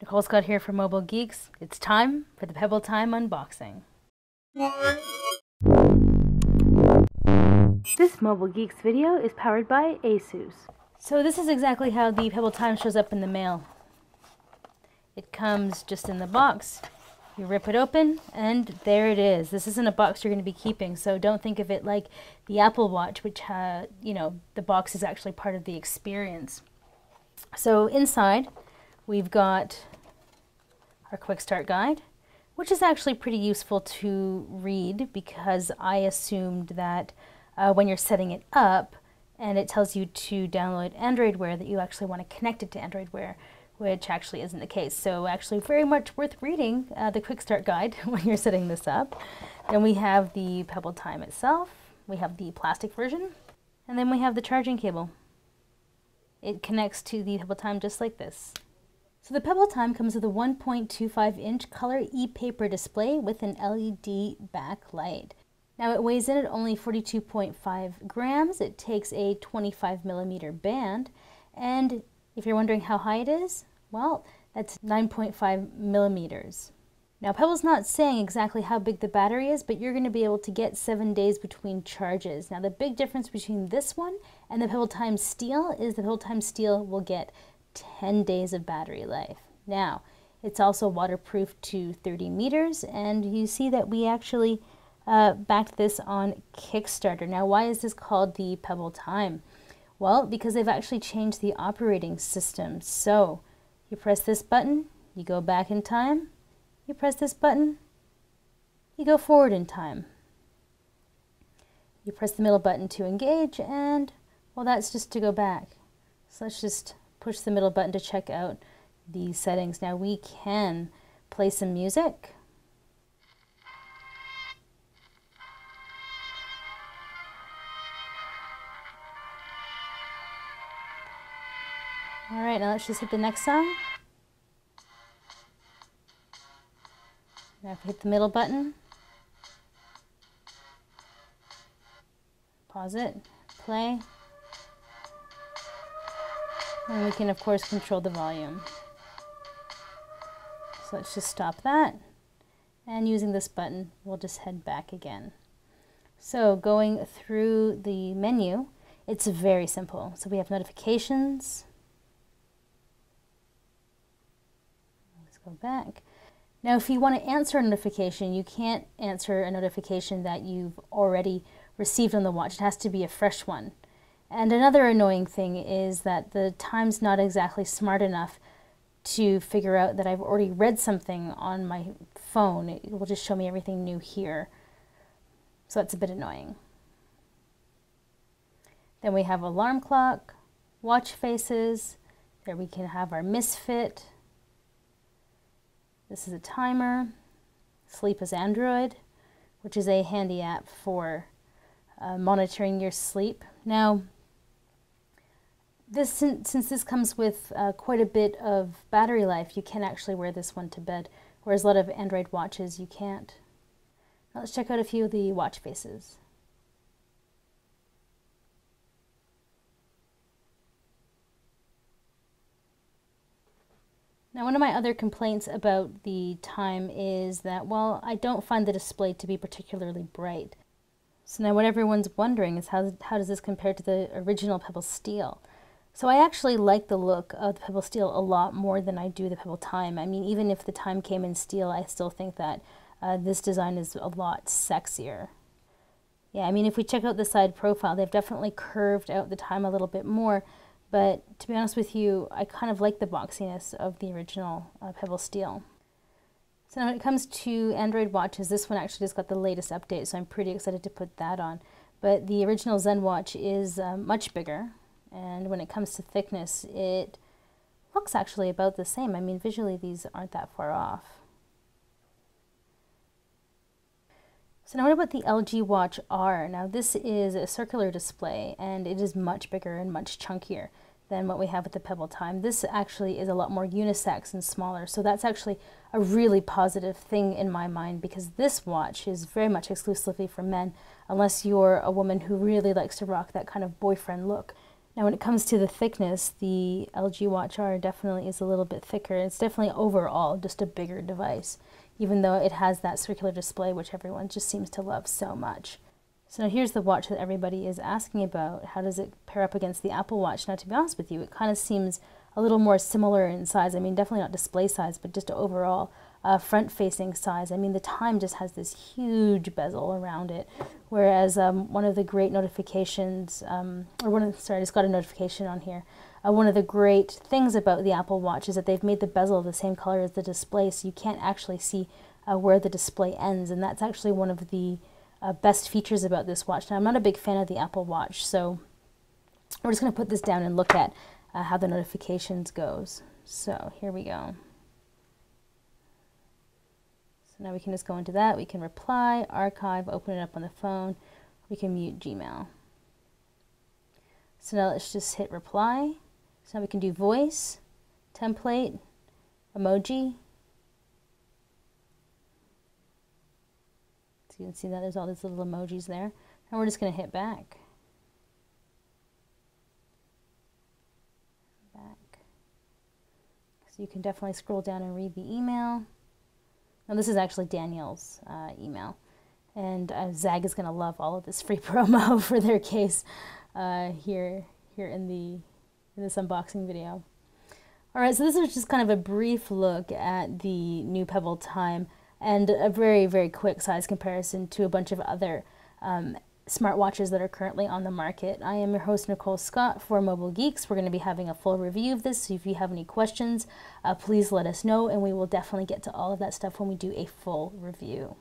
Nicole Scott here for Mobile Geeks. It's time for the Pebble Time unboxing. This Mobile Geeks video is powered by ASUS. So this is exactly how the Pebble Time shows up in the mail. It comes just in the box. You rip it open and there it is. This isn't a box you're going to be keeping, so don't think of it like the Apple Watch, which, uh, you know, the box is actually part of the experience. So inside, we've got our quick start guide, which is actually pretty useful to read because I assumed that uh, when you're setting it up and it tells you to download Android Wear that you actually want to connect it to Android Wear, which actually isn't the case. So actually very much worth reading uh, the quick start guide when you're setting this up. Then we have the Pebble Time itself. We have the plastic version. And then we have the charging cable. It connects to the Pebble Time just like this. So the Pebble Time comes with a 1.25 inch color e-paper display with an LED backlight. Now it weighs in at only 42.5 grams. It takes a 25 millimeter band. And if you're wondering how high it is, well, that's 9.5 millimeters. Now Pebble's not saying exactly how big the battery is, but you're going to be able to get seven days between charges. Now the big difference between this one and the Pebble Time Steel is the Pebble Time Steel will get 10 days of battery life. Now, it's also waterproof to 30 meters, and you see that we actually uh, backed this on Kickstarter. Now, why is this called the Pebble Time? Well, because they've actually changed the operating system. So, you press this button, you go back in time. You press this button, you go forward in time. You press the middle button to engage, and, well, that's just to go back. So let's just push the middle button to check out the settings. Now we can play some music. All right, now let's just hit the next song. Now if we hit the middle button, pause it, play. And we can of course control the volume. So let's just stop that. And using this button, we'll just head back again. So going through the menu, it's very simple. So we have notifications. Let's go back. Now, if you want to answer a notification, you can't answer a notification that you've already received on the watch. It has to be a fresh one. And another annoying thing is that the time's not exactly smart enough to figure out that I've already read something on my phone. It will just show me everything new here. So that's a bit annoying. Then we have alarm clock, watch faces. There we can have our misfit. This is a timer. Sleep as Android, which is a handy app for uh, monitoring your sleep. Now, this since, since this comes with uh, quite a bit of battery life, you can actually wear this one to bed, whereas a lot of Android watches you can't. Now let's check out a few of the watch faces. Now one of my other complaints about the time is that, well, I don't find the display to be particularly bright. So now what everyone's wondering is how, how does this compare to the original Pebble Steel? So I actually like the look of the Pebble Steel a lot more than I do the Pebble Time. I mean, even if the Time came in steel, I still think that uh, this design is a lot sexier. Yeah, I mean, if we check out the side profile, they've definitely curved out the Time a little bit more. But to be honest with you, I kind of like the boxiness of the original uh, Pebble Steel. So now when it comes to Android watches, this one actually just got the latest update, so I'm pretty excited to put that on. But the original Zen watch is uh, much bigger, and when it comes to thickness, it looks actually about the same. I mean, visually these aren't that far off. So now what about the LG Watch R? Now this is a circular display and it is much bigger and much chunkier than what we have with the Pebble Time. This actually is a lot more unisex and smaller, so that's actually a really positive thing in my mind because this watch is very much exclusively for men unless you're a woman who really likes to rock that kind of boyfriend look. Now when it comes to the thickness, the LG Watch R definitely is a little bit thicker. It's definitely overall just a bigger device, even though it has that circular display which everyone just seems to love so much. So now here's the watch that everybody is asking about. How does it pair up against the Apple Watch? Now to be honest with you, it kind of seems a little more similar in size. I mean, definitely not display size, but just overall uh, front-facing size. I mean, the time just has this huge bezel around it, whereas um, one of the great notifications, um, or one of sorry, I just got a notification on here. Uh, one of the great things about the Apple Watch is that they've made the bezel the same color as the display, so you can't actually see uh, where the display ends, and that's actually one of the uh, best features about this watch. Now, I'm not a big fan of the Apple Watch, so we're just going to put this down and look at uh, how the notifications goes. So here we go. Now we can just go into that. We can reply, archive, open it up on the phone. We can mute Gmail. So now let's just hit reply. So now we can do voice, template, emoji. So you can see that there's all these little emojis there. And we're just going to hit back. Back. So you can definitely scroll down and read the email. Now this is actually Danielle's uh, email. And uh, Zagg is going to love all of this free promo for their case uh, here here in the in this unboxing video. All right, so this is just kind of a brief look at the new Pebble Time and a very, very quick size comparison to a bunch of other um, smartwatches that are currently on the market. I am your host, Nicole Scott for Mobile Geeks. We're going to be having a full review of this, so if you have any questions, uh, please let us know, and we will definitely get to all of that stuff when we do a full review.